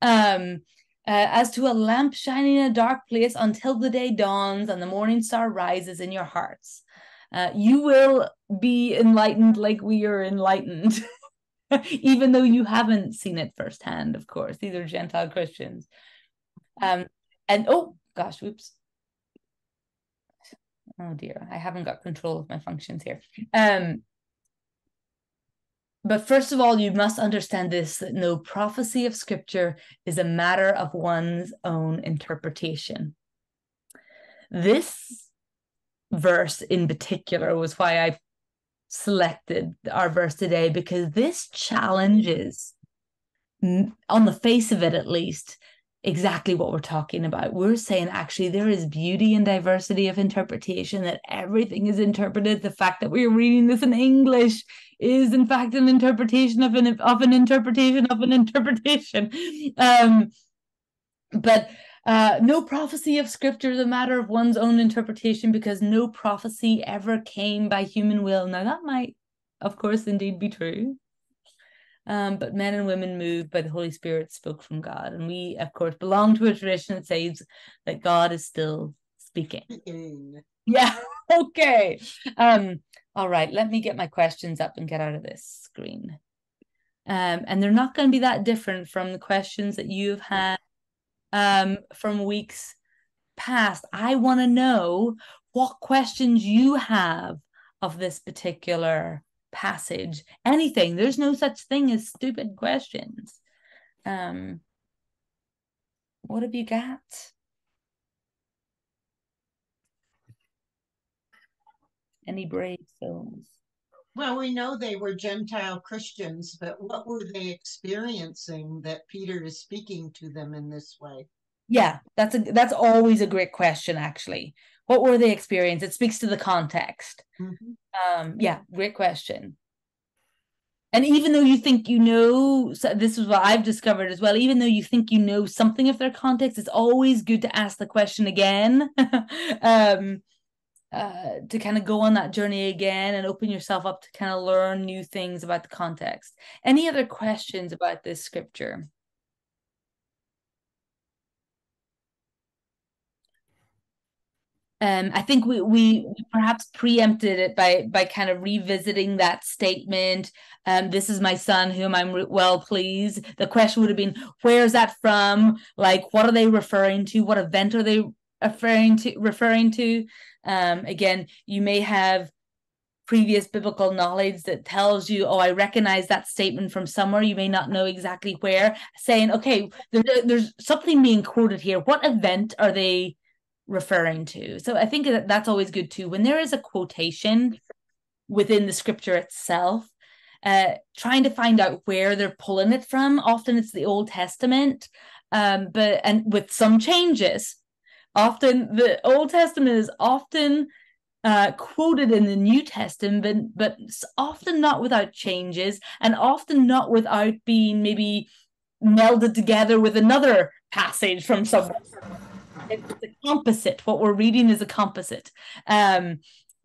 Um, uh, as to a lamp shining in a dark place until the day dawns and the morning star rises in your hearts. Uh, you will be enlightened like we are enlightened, even though you haven't seen it firsthand, of course. These are Gentile Christians. Um, and oh gosh, whoops. oh dear, I haven't got control of my functions here. Um, but first of all, you must understand this that no prophecy of scripture is a matter of one's own interpretation. This verse in particular was why I selected our verse today because this challenges, on the face of it at least, exactly what we're talking about. We're saying actually there is beauty and diversity of interpretation, that everything is interpreted. The fact that we're reading this in English is in fact an interpretation of an of an interpretation of an interpretation. Um, but uh, no prophecy of scripture is a matter of one's own interpretation because no prophecy ever came by human will. Now, that might, of course, indeed be true. Um, but men and women moved by the Holy Spirit spoke from God. And we, of course, belong to a tradition that says that God is still speaking. Yeah. Okay. Um, all right. Let me get my questions up and get out of this screen. Um, and they're not going to be that different from the questions that you've had um, from weeks past. I want to know what questions you have of this particular passage. Anything. There's no such thing as stupid questions. Um, what have you got? Any brave souls? Well, we know they were Gentile Christians, but what were they experiencing that Peter is speaking to them in this way? Yeah, that's a that's always a great question. Actually, what were they experiencing? It speaks to the context. Mm-hmm. Um, yeah, great question. And even though you think you know, so this is what I've discovered as well. Even though you think you know something of their context, it's always good to ask the question again. um, uh, to kind of go on that journey again and open yourself up to kind of learn new things about the context. Any other questions about this scripture? Um, I think we, we perhaps preempted it by by kind of revisiting that statement. Um, this is my son, whom I'm re- well pleased. The question would have been, where's that from? Like, what are they referring to? What event are they referring to? Referring to? Um, again, you may have previous biblical knowledge that tells you, oh, I recognize that statement from somewhere. You may not know exactly where. Saying, okay, there, there's something being quoted here. What event are they referring to? So I think that that's always good too. When there is a quotation within the scripture itself, uh, trying to find out where they're pulling it from. Often it's the Old Testament, um, but and with some changes often the Old Testament is often uh, quoted in the New Testament, but, but often not without changes and often not without being maybe melded together with another passage from somewhere. It's a composite. What we're reading is a composite. Um,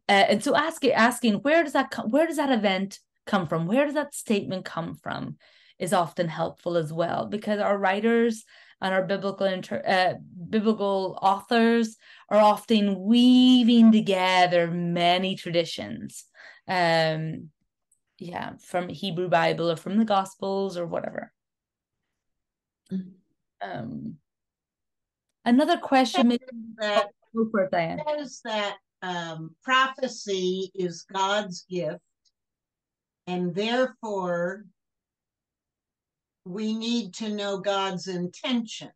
uh, and so asking asking where does that come, where does that event come from? Where does that statement come from? Is often helpful as well because our writers and our biblical inter- uh, biblical authors are often weaving together many traditions um yeah from hebrew bible or from the gospels or whatever um another question that, oh, for Diane. says that um, prophecy is god's gift and therefore we need to know God's intention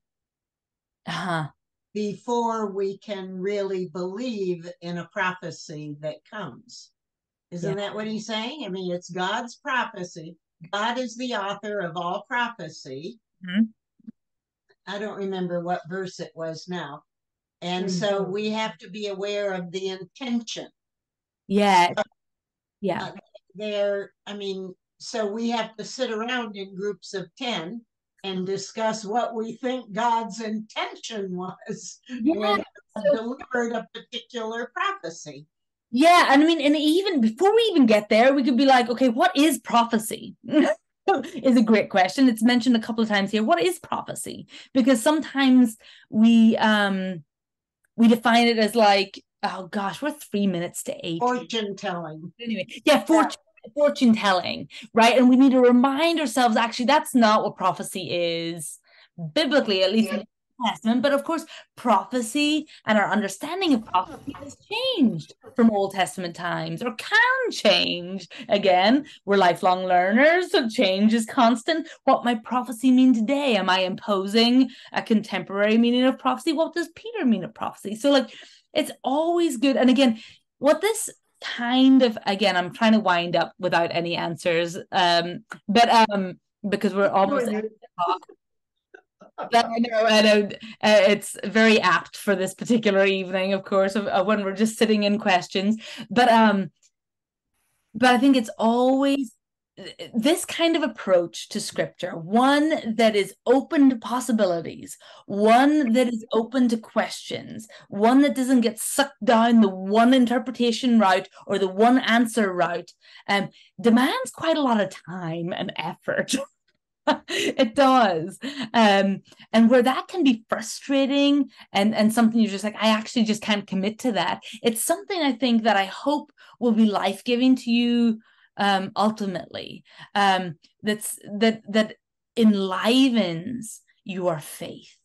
uh-huh. before we can really believe in a prophecy that comes. Isn't yeah. that what he's saying? I mean, it's God's prophecy. God is the author of all prophecy. Mm-hmm. I don't remember what verse it was now. And mm-hmm. so we have to be aware of the intention. Yeah. Uh, yeah. Uh, there, I mean, so we have to sit around in groups of 10 and discuss what we think God's intention was yeah. when he delivered a particular prophecy. Yeah, and I mean, and even before we even get there, we could be like, okay, what is prophecy? is a great question. It's mentioned a couple of times here. What is prophecy? Because sometimes we um we define it as like, oh gosh, we're three minutes to eight. Fortune telling. Anyway, yeah, fortune fortune telling, right? And we need to remind ourselves actually that's not what prophecy is biblically, at least yeah. Testament, but of course, prophecy and our understanding of prophecy has changed from Old Testament times or can change. Again, we're lifelong learners, so change is constant. What might prophecy mean today? Am I imposing a contemporary meaning of prophecy? What does Peter mean of prophecy? So, like, it's always good. And again, what this kind of again, I'm trying to wind up without any answers. Um, but um, because we're almost but I know, know uh, it's very apt for this particular evening, of course, of, of, when we're just sitting in questions. But um, but I think it's always this kind of approach to scripture, one that is open to possibilities, one that is open to questions, one that doesn't get sucked down the one interpretation route or the one answer route, um, demands quite a lot of time and effort. it does. Um and where that can be frustrating and and something you're just like i actually just can't commit to that it's something i think that i hope will be life-giving to you um ultimately. Um that's that that enlivens your faith.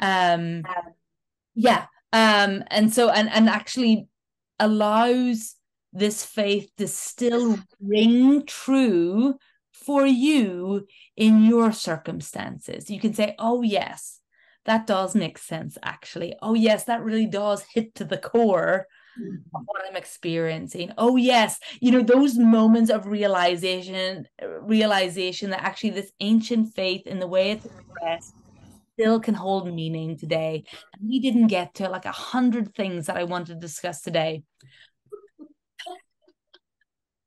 Um yeah. um and so and and actually allows this faith to still ring true for you in your circumstances. You can say, oh, yes, that does make sense, actually. Oh, yes, that really does hit to the core mm-hmm. of what I'm experiencing. Oh, yes, you know, those moments of realization, realization that actually this ancient faith in the way it's expressed still can hold meaning today. And we didn't get to like a hundred things that I wanted to discuss today.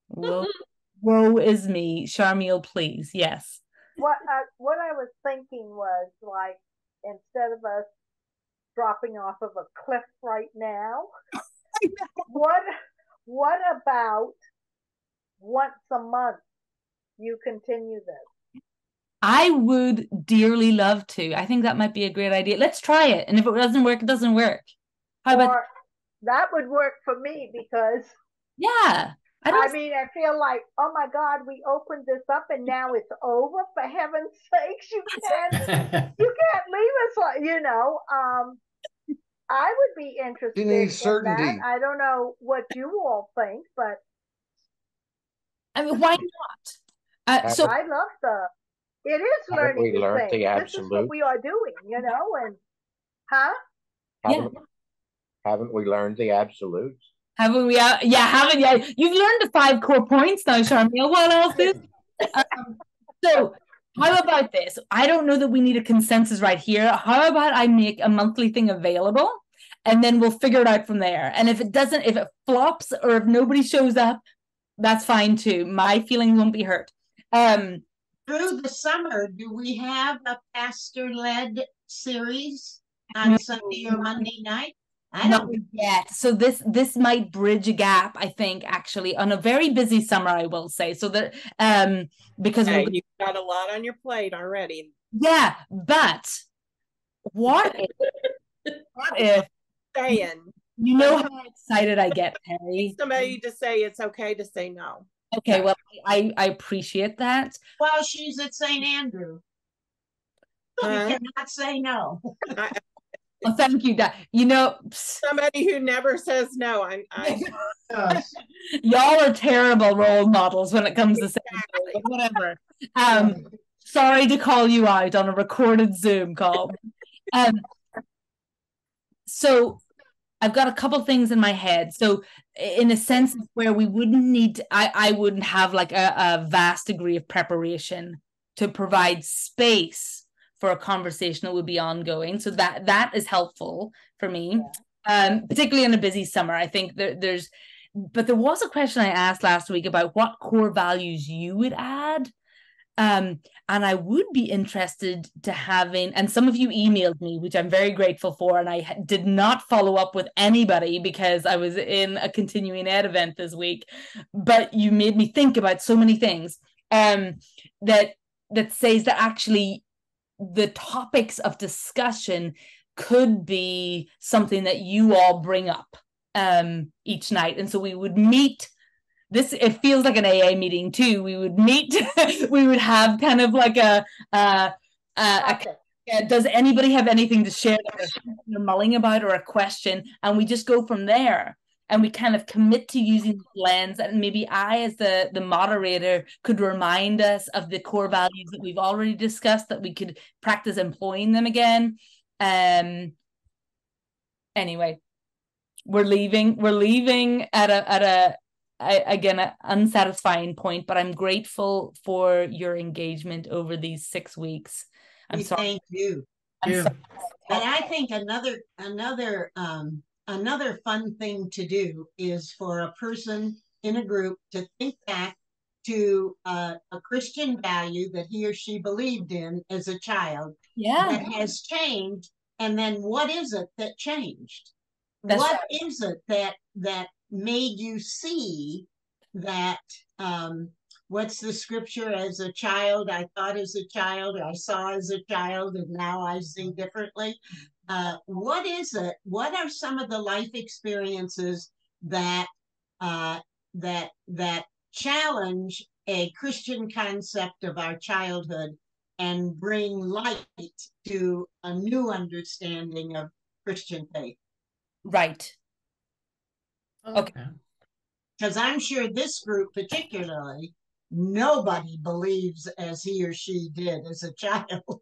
woe is me. Charmiel, please. Yes. What I, what I was thinking was like instead of us dropping off of a cliff right now, what what about once a month you continue this? I would dearly love to. I think that might be a great idea. Let's try it. And if it doesn't work, it doesn't work. How about that would work for me because yeah I, I, mean, I feel like, oh my God, we opened this up and now it's over. For heaven's sakes, you can't, you can't leave us like, you know. Um, I would be interested. You need certainty. In that. I don't know what you all think, but I mean, why not? Uh, so I love the. It is learning. We learned the absolute. This is what we are doing, you know, and huh? Haven't, yeah. haven't we learned the absolutes? Haven't we? Uh, yeah, haven't you? You've learned the five core points now, Charmiel. What else is? Um, so, how about this? I don't know that we need a consensus right here. How about I make a monthly thing available, and then we'll figure it out from there. And if it doesn't, if it flops, or if nobody shows up, that's fine too. My feelings won't be hurt. Um, through the summer, do we have a pastor-led series on Sunday or Monday night? I don't Not yet. So this this might bridge a gap, I think, actually, on a very busy summer, I will say. So that um because okay, you've got a lot on your plate already. Yeah, but what if what if saying you know how excited I get, Perry? Somebody to say it's okay to say no. Okay, well, I I appreciate that. Well, she's at St. Andrew. Huh? You cannot say no. I, well, thank you, Dad. You know, somebody who never says no. I'm. I, Y'all are terrible role models when it comes to saying whatever. Um, sorry to call you out on a recorded Zoom call. Um, so I've got a couple things in my head. So in a sense where we wouldn't need to, I, I wouldn't have like a, a vast degree of preparation to provide space for a conversation that would be ongoing. So that that is helpful for me, um, particularly in a busy summer. I think there, there's, but there was a question I asked last week about what core values you would add. Um, and I would be interested to having, and some of you emailed me, which I'm very grateful for. And I did not follow up with anybody because I was in a continuing ed event this week. But you made me think about so many things um, that that says that actually the topics of discussion could be something that you all bring up um, each night. And so we would meet this it feels like an AA meeting too. We would meet, we would have kind of like a uh, a, Yeah, does anybody have anything to share that they're mulling about or a question? And we just go from there and we kind of commit to using the lens and maybe i as the the moderator could remind us of the core values that we've already discussed that we could practice employing them again um anyway we're leaving we're leaving at a at a, a again an unsatisfying point but i'm grateful for your engagement over these six weeks i'm We sorry Thank you. I'm Yeah. sorry. And I think another another um another fun thing to do is for a person in a group to think back to uh, a Christian value that he or she believed in as a child yeah that has changed, and then what is it that changed? That's What is it that that made you see that? Um, what's the scripture? As a child, I thought as a child, I saw as a child, and now I see differently. Uh, what is it? What are some of the life experiences that uh, that that challenge a Christian concept of our childhood and bring light to a new understanding of Christian faith? right Okay. Because I'm sure this group, particularly, nobody believes as he or she did as a child.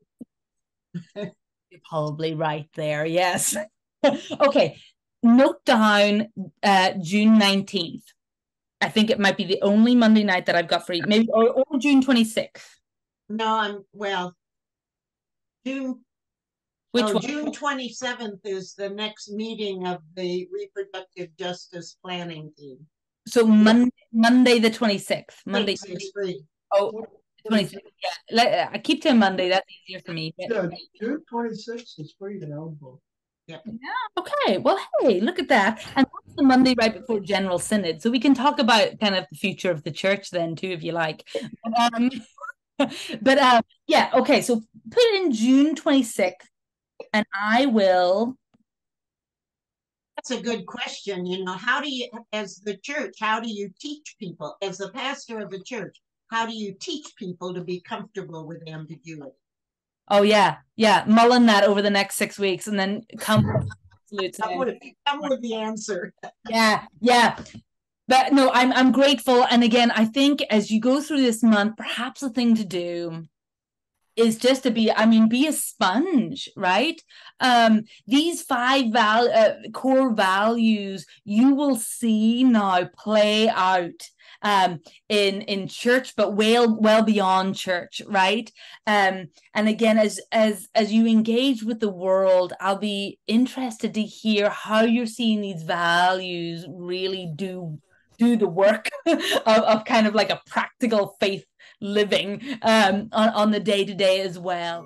You're probably right there. Yes. okay. Note down uh, June 19th. I think it might be the only Monday night that I've got free. Maybe or, or June 26th. No, I'm well. June Which oh, one? June 27th is the next meeting of the reproductive justice planning team. So Monday, Monday the 26th. Monday. Thanks, it's free. Oh, 26th. Yeah. Let, I keep to Monday. That's easier for me. But- Yeah, June twenty-sixth is free to Yeah. Okay, well, hey, look at that. And that's the Monday right before General Synod. So we can talk about kind of the future of the church then too, if you like. But, um, but uh, yeah, okay, so put it in June 26th, and I will. That's a good question. You know, how do you, as the church, how do you teach people, as the pastor of the church, how do you teach people to be comfortable with ambiguity? Oh, yeah, yeah, mulling that over the next six weeks and then come. with Come with, come with the answer. yeah yeah but no i'm i'm grateful and again i think as you go through this month perhaps the thing to do is just to be i mean be a sponge right um these five val uh, core values you will see now play out um in in church but well well beyond church right? Um and again as as as you engage with the world i'll be interested to hear how you're seeing these values really do do the work of, of kind of like a practical faith living um on, on the day to day as well